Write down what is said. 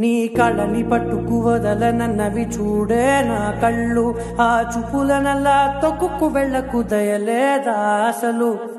నీ కళని పట్టుకు వదలనన్నవి చూడే నా కళ్ళు. ఆ చూపులనల్లా తొక్కుకు వెళ్ళకు దయలేదా అసలు?